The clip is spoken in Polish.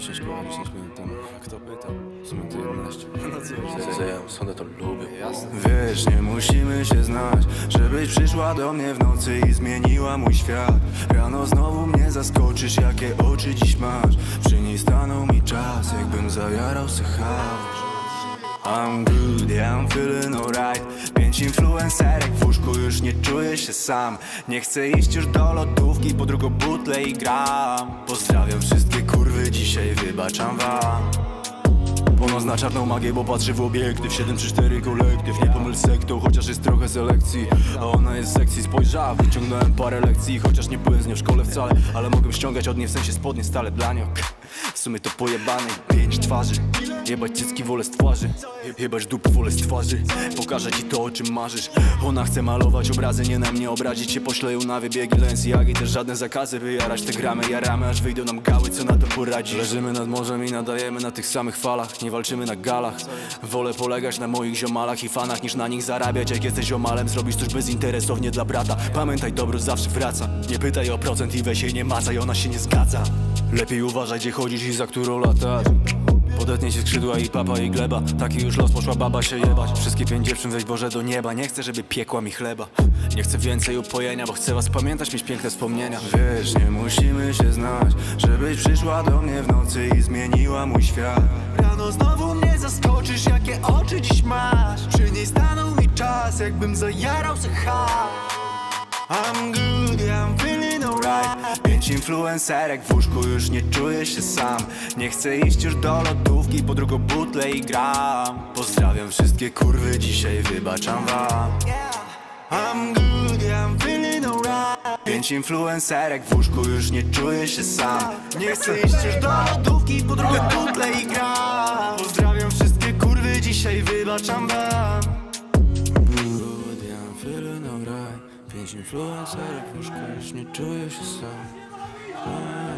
10 koła 10 minut temu. Kto pytał? W sumie to 11. No co? Zajem, sonę to lubię Jasne. Wiesz, nie musimy się znać Żebyś przyszła do mnie w nocy i zmieniła mój świat Rano znowu mnie zaskoczysz, jakie oczy dziś masz Przy niej stanął mi czas, jakbym zajarał se chaos I'm good, yeah, I'm feeling alright Pięć influencerek w łóżku, już nie czuję się sam Nie chcę iść już do lodówki, po drugą butlę i gram Pozdrawiam wszystkie kurwy, dzisiaj wybaczam wam. Ponoć na czarną magię, bo patrzy w obiektyw 7 czy 4 kolektyw, nie pomyl sektą Chociaż jest trochę selekcji, a ona jest sekcji Spojrzała, wyciągnąłem parę lekcji Chociaż nie byłem z nią w szkole wcale. Ale mogę ściągać od niej w sensie spodnie stale dla nią W sumie to pojebane, pięć twarzy Jebać cycki wolę z twarzy. Jebać dup wolę z twarzy. Pokażę ci to o czym marzysz. Ona chce malować obrazy, nie na mnie obrazić się. Poślę ją na wybiegi Lenciagi Też żadne zakazy, by jarać te gramy. Jaramy aż wyjdą nam gały, co na to poradzi. Leżymy nad morzem i nadajemy na tych samych falach. Nie walczymy na galach. Wolę polegać na moich ziomalach i fanach Niż na nich zarabiać. Jak jesteś ziomalem, zrobisz coś bezinteresownie dla brata. Pamiętaj, dobro zawsze wraca. Nie pytaj o procent i weź jej nie macaj Ona się nie zgadza. Lepiej uważaj, gdzie chodzisz i za którą latasz Podetnie się skrzydła i papa i gleba. Taki już los, poszła baba się jebać. Wszystkie pięć dziewczyn weź Boże do nieba. Nie chcę, żeby piekła mi chleba. Nie chcę więcej upojenia, bo chcę was pamiętać Mieć piękne wspomnienia. Wiesz, nie musimy się znać Żebyś przyszła do mnie w nocy i zmieniła mój świat. Rano znowu mnie zaskoczysz, jakie oczy dziś masz. Przy niej stanął mi czas, jakbym zajarał se hajs I'm good, Pięć influencerek w łóżku, już nie czuję się sam. Nie chcę iść już do lodówki, po drugą butlę i gram. Pozdrawiam wszystkie kurwy, dzisiaj wybaczam wam. I'm good, yeah, I'm feeling alright. Pięć influencerek w łóżku, już nie czuję się sam. Nie chcę iść już do lodówki, po drugą butlę i gram. Pozdrawiam wszystkie kurwy, dzisiaj wybaczam wam influencerek w łóżku, już nie czuję się sam.